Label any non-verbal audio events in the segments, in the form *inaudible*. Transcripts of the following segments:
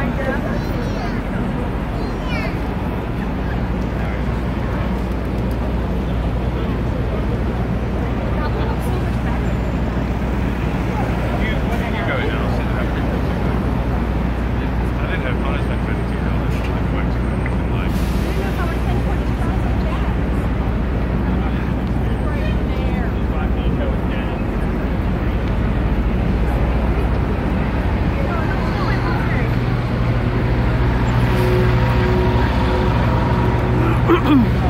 Thank you. Mm-mm. *clears throat*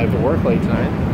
I have to work late tonight.